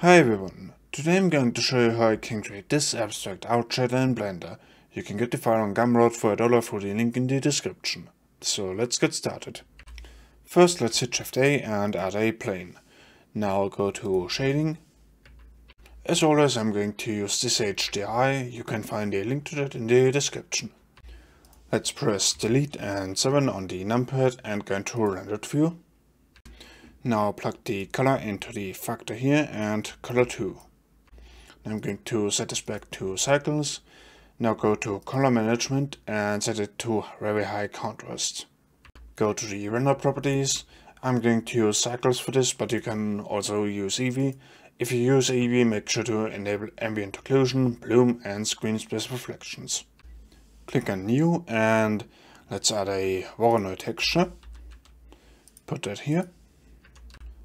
Hi everyone, today I'm going to show you how I can create this abstract art shader in Blender. You can get the file on Gumroad for a dollar through the link in the description. So let's get started. First let's hit Shift A and add a plane. Now go to Shading. As always I'm going to use this HDRI, you can find a link to that in the description. Let's press Delete and 7 on the numpad and go into Rendered View. Now plug the color into the factor here and color 2. I'm going to set this back to cycles. Now go to color management and set it to very high contrast. Go to the render properties. I'm going to use cycles for this, but you can also use Eevee. If you use Eevee, make sure to enable ambient occlusion, bloom and screen space reflections. Click on new and let's add a Voronoi texture. Put that here.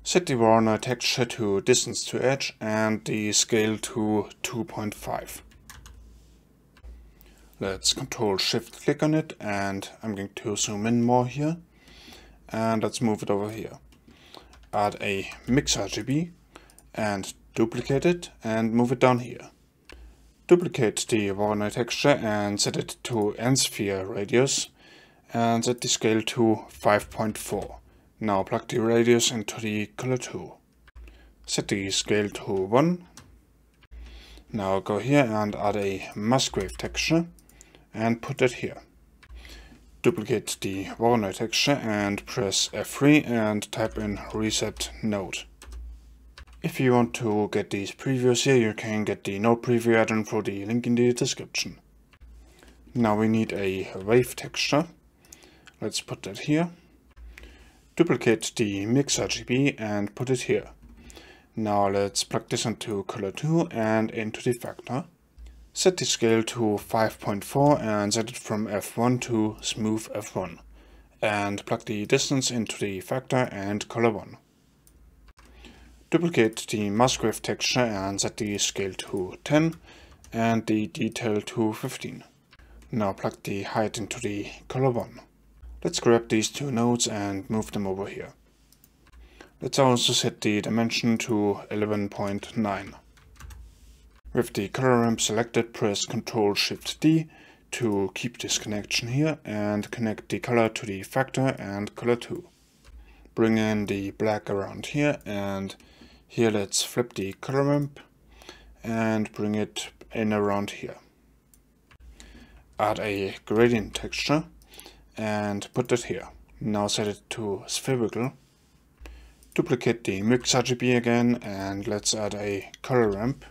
Set the Voronoi texture to distance to edge and the scale to 2.5. Let's control shift click on it and I'm going to zoom in more here. And let's move it over here. Add a mix RGB and duplicate it and move it down here. Duplicate the Voronoi texture and set it to n-sphere radius and set the scale to 5.4. Now plug the radius into the color 2. Set the scale to 1. Now go here and add a Musgrave texture and put it here. Duplicate the Voronoi texture and press F3 and type in reset node. If you want to get these previews here, you can get the node preview add-on through the link in the description. Now we need a wave texture. Let's put that here. Duplicate the mix RGB and put it here. Now let's plug this into color 2 and into the factor. Set the scale to 5.4 and set it from F1 to smooth F1. And plug the distance into the factor and color 1. Duplicate the mask Musgrave texture and set the scale to 10 and the detail to 15. Now plug the height into the color 1. Let's grab these two nodes and move them over here. Let's also set the dimension to 11.9. With the color ramp selected, press Ctrl Shift D to keep this connection here and connect the color to the factor and color 2. Bring in the black around here and here let's flip the color ramp and bring it in around here. Add a gradient texture and put it here. Now set it to spherical. Duplicate the mix RGB again and let's add a color ramp.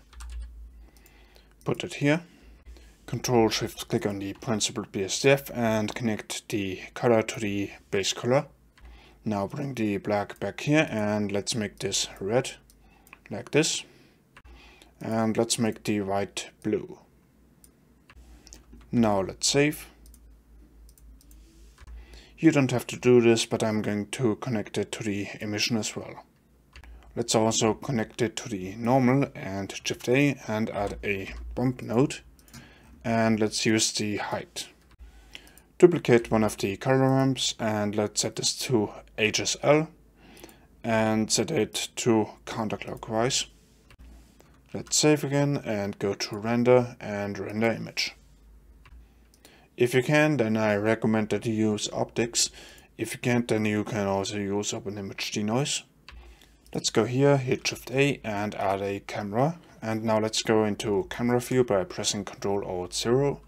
Put it here. Control Shift click on the Principled BSDF and connect the color to the base color. Now bring the black back here and let's make this red like this. And let's make the white blue. Now let's save. You don't have to do this, but I'm going to connect it to the emission as well. Let's also connect it to the normal and Shift A and add a bump node. And let's use the height. Duplicate one of the color ramps and let's set this to HSL and set it to counterclockwise. Let's save again and go to render and render image. If you can, then I recommend that you use OptiX. If you can't, then you can also use OpenImage Denoise. Let's go here, hit Shift A and add a camera. And now let's go into camera view by pressing Ctrl Alt 0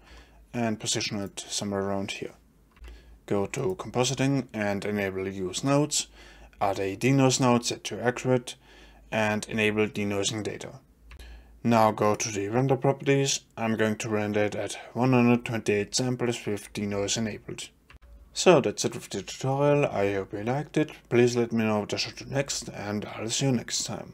and position it somewhere around here. Go to compositing and enable use nodes, add a denoise node set to accurate, and enable denoising data. Now go to the render properties. I'm going to render it at 128 samples with denoise enabled. So that's it with the tutorial. I hope you liked it. Please let me know what I should do next and I'll see you next time.